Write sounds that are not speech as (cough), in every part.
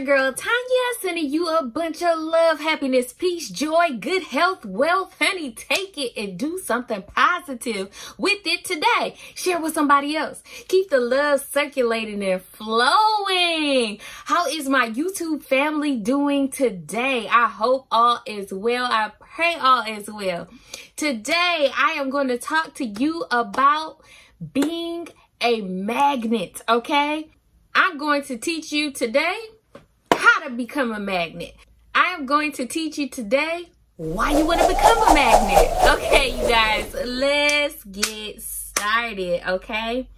your girl Tonya sending you a bunch of love, happiness, peace, joy, good health, wealth. Honey, take it and do something positive with it today. Share with somebody else. Keep the love circulating and flowing. How is my YouTube family doing today? I hope all is well. I pray all is well. Today, I am going to talk to you about being a magnet, okay? I'm going to teach you today how to become a magnet. I am going to teach you today why you want to become a magnet. Okay, you guys, let's get started, okay?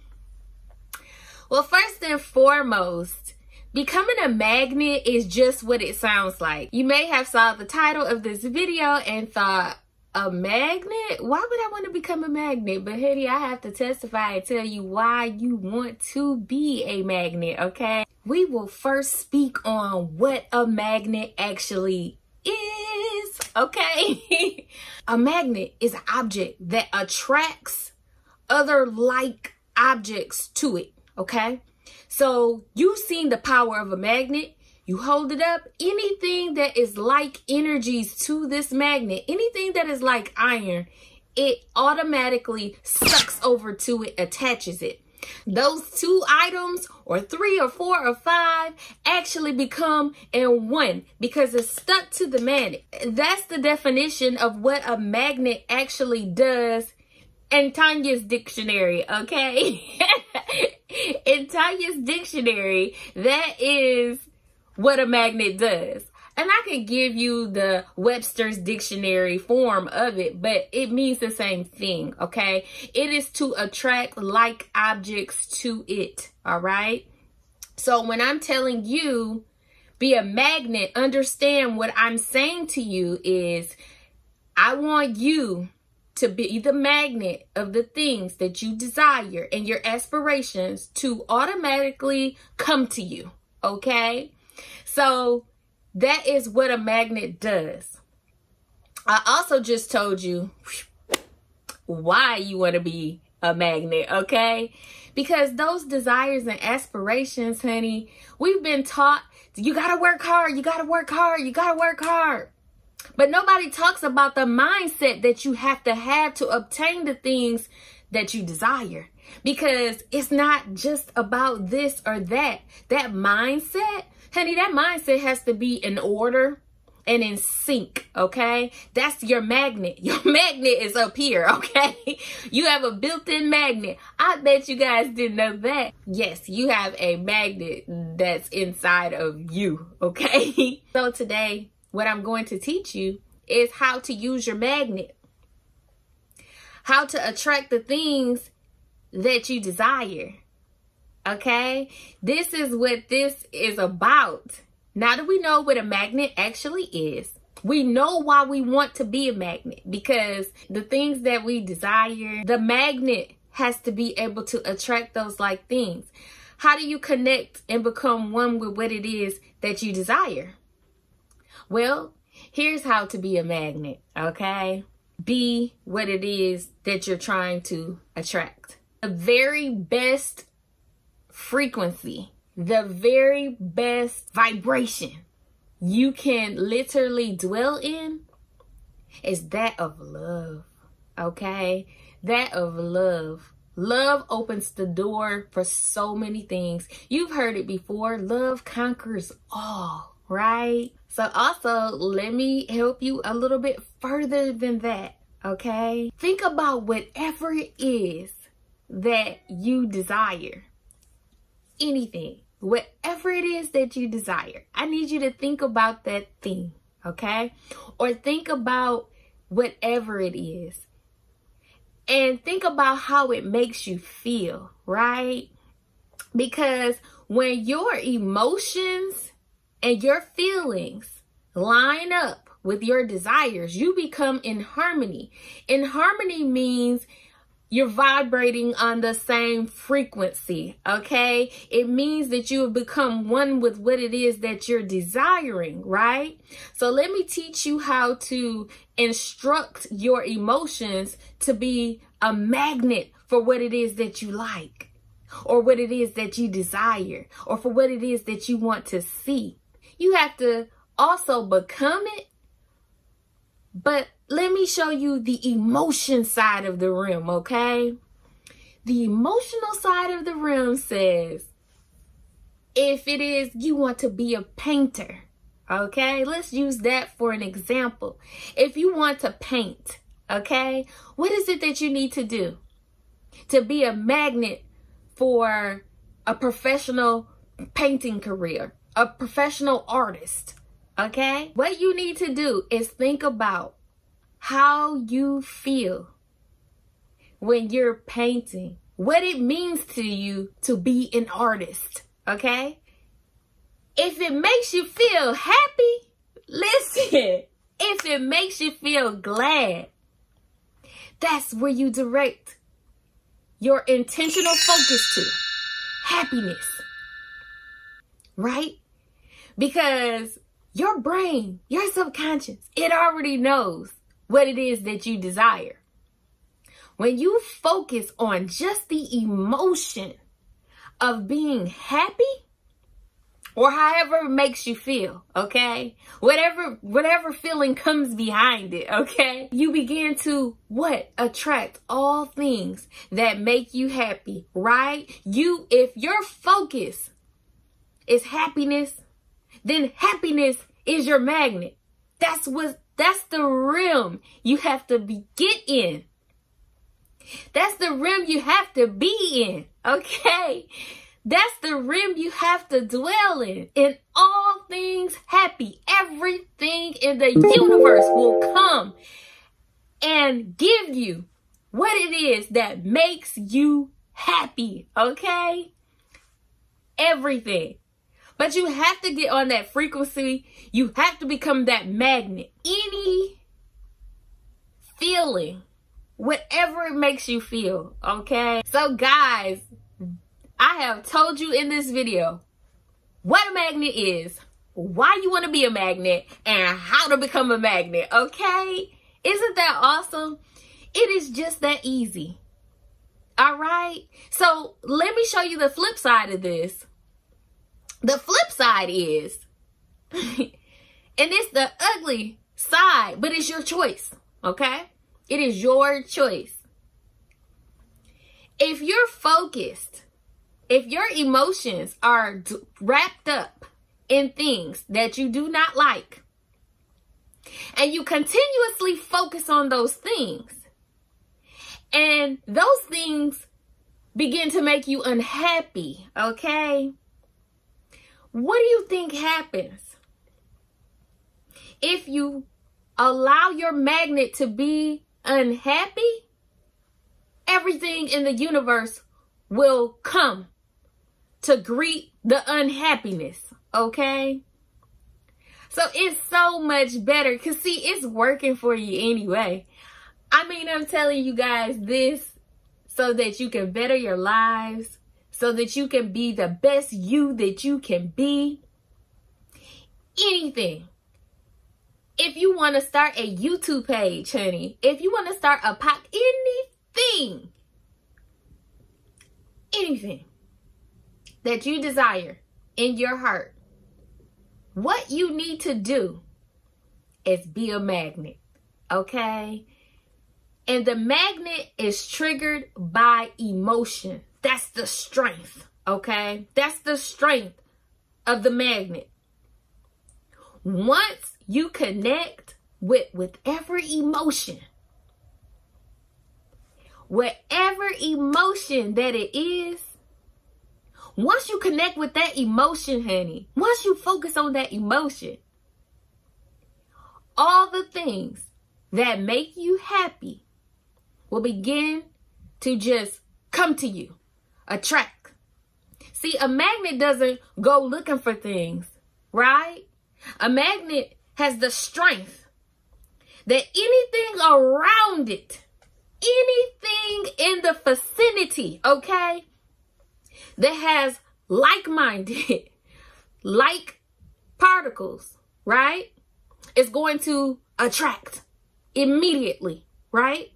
Well, first and foremost, becoming a magnet is just what it sounds like. You may have saw the title of this video and thought, a magnet? Why would I want to become a magnet? But honey, I have to testify and tell you why you want to be a magnet, okay? We will first speak on what a magnet actually is, okay? (laughs) a magnet is an object that attracts other like objects to it, okay? So you've seen the power of a magnet. You hold it up, anything that is like energies to this magnet, anything that is like iron, it automatically sucks over to it, attaches it. Those two items, or three, or four, or five, actually become in one because it's stuck to the magnet. That's the definition of what a magnet actually does in Tonya's dictionary, okay? (laughs) in Tonya's dictionary, that is what a magnet does. And I can give you the Webster's dictionary form of it, but it means the same thing, okay? It is to attract like objects to it, all right? So when I'm telling you be a magnet, understand what I'm saying to you is I want you to be the magnet of the things that you desire and your aspirations to automatically come to you, okay? So that is what a magnet does. I also just told you why you want to be a magnet, okay? Because those desires and aspirations, honey, we've been taught you got to work hard, you got to work hard, you got to work hard. But nobody talks about the mindset that you have to have to obtain the things that you desire. Because it's not just about this or that. That mindset Honey, that mindset has to be in order and in sync, okay? That's your magnet. (laughs) Your magnet is up here, okay? (laughs) You have a built-in magnet. I bet you guys didn't know that. Yes, you have a magnet that's inside of you, okay? (laughs) so today, what I'm going to teach you is how to use your magnet. How to attract the things that you desire. Okay? This is what this is about. Now that we know what a magnet actually is, we know why we want to be a magnet because the things that we desire, the magnet has to be able to attract those like things. How do you connect and become one with what it is that you desire? Well, here's how to be a magnet, okay? Be what it is that you're trying to attract. The very best frequency, the very best vibration you can literally dwell in is that of love. Okay? That of love. Love opens the door for so many things. You've heard it before. Love conquers all, right? So also, let me help you a little bit further than that, okay? Think about whatever it is that you desire anything, whatever it is that you desire, I need you to think about that thing, okay? Or think about whatever it is. And think about how it makes you feel, right? Because when your emotions and your feelings line up with your desires, you become in harmony. In harmony means you're vibrating on the same frequency, okay? It means that you have become one with what it is that you're desiring, right? So let me teach you how to instruct your emotions to be a magnet for what it is that you like or what it is that you desire or for what it is that you want to see. You have to also become it. But let me show you the emotion side of the rim, okay? The emotional side of the rim says, if it is you want to be a painter, okay? Let's use that for an example. If you want to paint, okay? What is it that you need to do to be a magnet for a professional painting career, a professional artist? Okay? What you need to do is think about how you feel when you're painting, what it means to you to be an artist. Okay? If it makes you feel happy, listen. (laughs) If it makes you feel glad, that's where you direct your intentional focus to happiness. Right? Because your brain, your subconscious, it already knows what it is that you desire. When you focus on just the emotion of being happy, or however it makes you feel, okay? Whatever whatever feeling comes behind it, okay? You begin to what? Attract all things that make you happy, right? You if your focus is happiness, then happiness is your magnet. That's what that's the rim you have to be get in. That's the rim you have to be in. Okay. That's the rim you have to dwell in. In all things happy. Everything in the universe will come and give you what it is that makes you happy. Okay. Everything. But you have to get on that frequency. You have to become that magnet. Any feeling, whatever it makes you feel, okay? So guys, I have told you in this video what a magnet is, why you want to be a magnet, and how to become a magnet, okay? Isn't that awesome? It is just that easy. All right? So let me show you the flip side of this. The flip side is, (laughs) and it's the ugly side, but it's your choice, okay? It is your choice. If you're focused, if your emotions are wrapped up in things that you do not like, and you continuously focus on those things, and those things begin to make you unhappy, okay? What do you think happens if you allow your magnet to be unhappy? Everything in the universe will come to greet the unhappiness, okay? So it's so much better because see, it's working for you anyway. I mean, I'm telling you guys this so that you can better your lives, so that you can be the best you that you can be. Anything. If you want to start a YouTube page, honey, if you want to start a pop, anything, anything that you desire in your heart, what you need to do is be a magnet, okay? And the magnet is triggered by emotion. That's the strength, okay? That's the strength of the magnet. Once you connect with with every emotion, whatever emotion that it is, once you connect with that emotion, honey, once you focus on that emotion, all the things that make you happy will begin to just come to you attract. See, a magnet doesn't go looking for things, right? A magnet has the strength that anything around it, anything in the vicinity, okay, that has like-minded, (laughs) like particles, right, is going to attract immediately, right?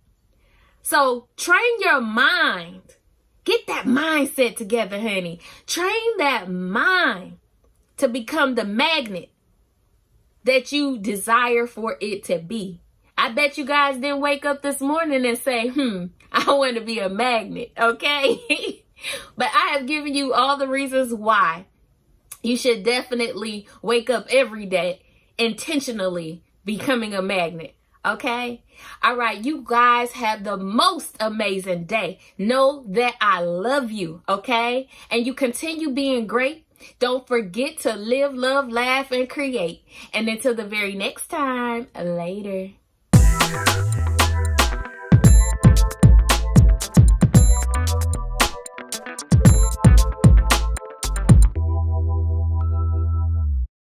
So train your mind Get that mindset together, honey. Train that mind to become the magnet that you desire for it to be. I bet you guys didn't wake up this morning and say, hmm, (laughs) I want to be a magnet, okay? (laughs) but I have given you all the reasons why you should definitely wake up every day intentionally becoming a magnet. Okay. All right. You guys have the most amazing day. Know that I love you. Okay. And you continue being great. Don't forget to live, love, laugh, and create. And until the very next time, later.